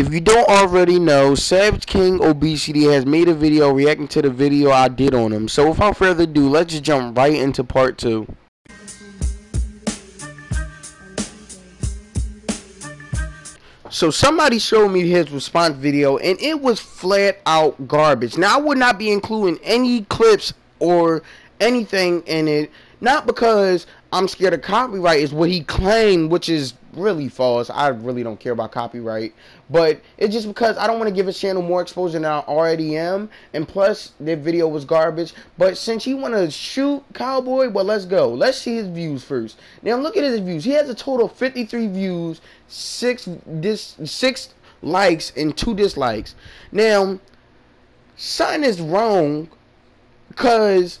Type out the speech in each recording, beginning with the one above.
If you don't already know, Savage King Obesity has made a video reacting to the video I did on him. So without further ado, let's just jump right into part 2. So somebody showed me his response video and it was flat out garbage. Now I would not be including any clips or anything in it. Not because I'm scared of copyright is what he claimed, which is really false. I really don't care about copyright. But it's just because I don't want to give his channel more exposure than I already am. And plus, their video was garbage. But since he want to shoot Cowboy, well, let's go. Let's see his views first. Now, look at his views. He has a total of 53 views, 6, dis, six likes, and 2 dislikes. Now, something is wrong because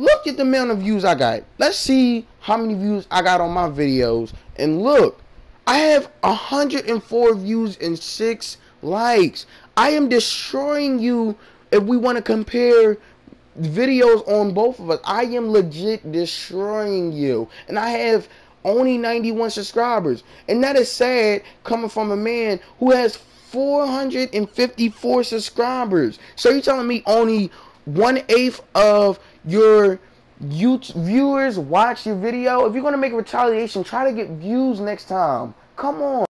Look at the amount of views I got. Let's see how many views I got on my videos. And look, I have 104 views and 6 likes. I am destroying you if we want to compare videos on both of us. I am legit destroying you. And I have only 91 subscribers. And that is sad coming from a man who has 454 subscribers. So you're telling me only one eighth of your YouTube viewers watch your video. If you're gonna make retaliation, try to get views next time. Come on.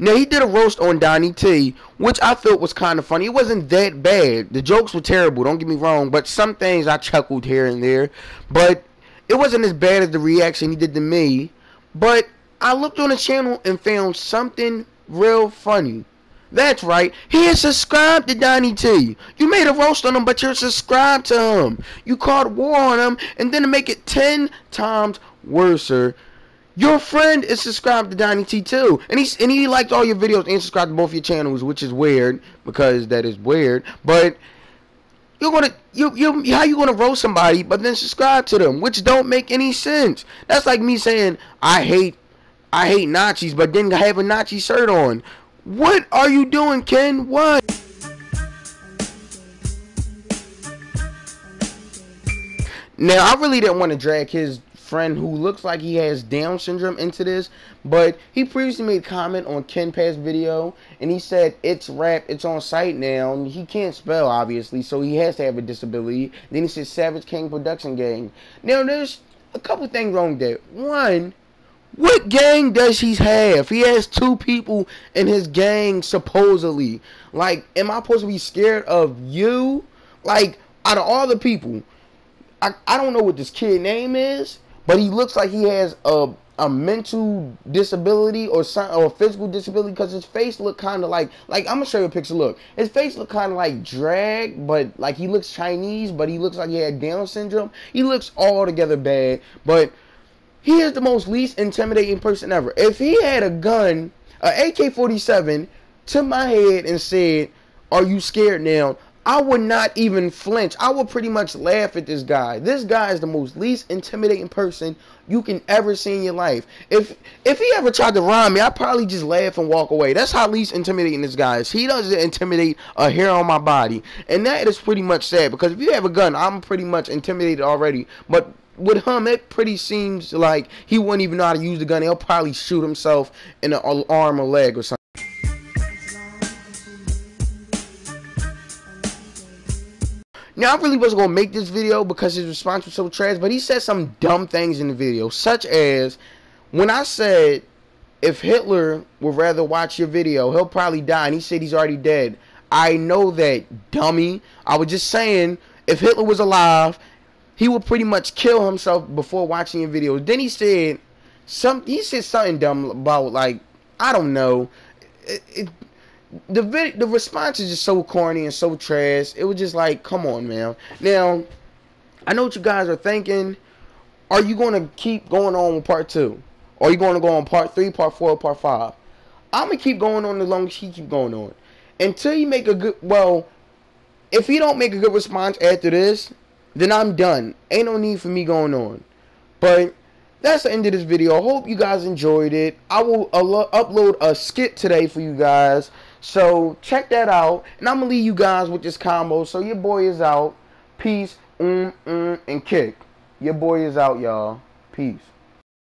Now he did a roast on Donnie T, which I thought was kind of funny. It wasn't that bad. The jokes were terrible, don't get me wrong, but some things I chuckled here and there. But it wasn't as bad as the reaction he did to me. But I looked on the channel and found something real funny. That's right. He is subscribed to Donnie T. You made a roast on him, but you're subscribed to him. You called war on him, and then to make it ten times worser, your friend is subscribed to Donnie T too, and he's and he liked all your videos and subscribed to both your channels, which is weird because that is weird. But you're gonna you you how you gonna roast somebody, but then subscribe to them, which don't make any sense. That's like me saying I hate I hate Nazis, but then I have a Nazi shirt on. What are you doing, Ken? What? Now, I really didn't want to drag his friend who looks like he has Down syndrome into this, but he previously made a comment on Ken Pass video, and he said it's rap, it's on site now, and he can't spell, obviously, so he has to have a disability. Then he said Savage King Production Gang. Now, there's a couple things wrong there. One, what gang does he have? He has two people in his gang, supposedly. Like, am I supposed to be scared of you? Like, out of all the people, I, I don't know what this kid name is, but he looks like he has a a mental disability or some or physical disability because his face look kind of like like I'm gonna show you a picture. Look, his face look kind of like drag, but like he looks Chinese, but he looks like he had Down syndrome. He looks altogether bad, but he is the most least intimidating person ever. If he had a gun, a AK-47, to my head and said, "Are you scared now?" I would not even flinch. I would pretty much laugh at this guy. This guy is the most least intimidating person you can ever see in your life. If if he ever tried to rhyme me, I'd probably just laugh and walk away. That's how least intimidating this guy is. He doesn't intimidate a hair on my body. And that is pretty much sad because if you have a gun, I'm pretty much intimidated already. But with him, it pretty seems like he wouldn't even know how to use the gun. He'll probably shoot himself in the arm or leg or something. Now, I really wasn't going to make this video because his response was so trash, but he said some dumb things in the video, such as when I said, if Hitler would rather watch your video, he'll probably die, and he said he's already dead. I know that, dummy. I was just saying, if Hitler was alive he would pretty much kill himself before watching your videos. Then he said some he said something dumb about like I don't know. It, it, the the response is just so corny and so trash. It was just like, come on, man. Now, I know what you guys are thinking. Are you going to keep going on with part two? Or are you going to go on part three, part four, part five? I'm gonna keep going on as long as he keep going on until you make a good. Well, if he don't make a good response after this, then I'm done. Ain't no need for me going on. But that's the end of this video. Hope you guys enjoyed it. I will upload a skit today for you guys. So check that out. And I'm going to leave you guys with this combo. So your boy is out. Peace, mm, mm, and kick. Your boy is out, y'all. Peace.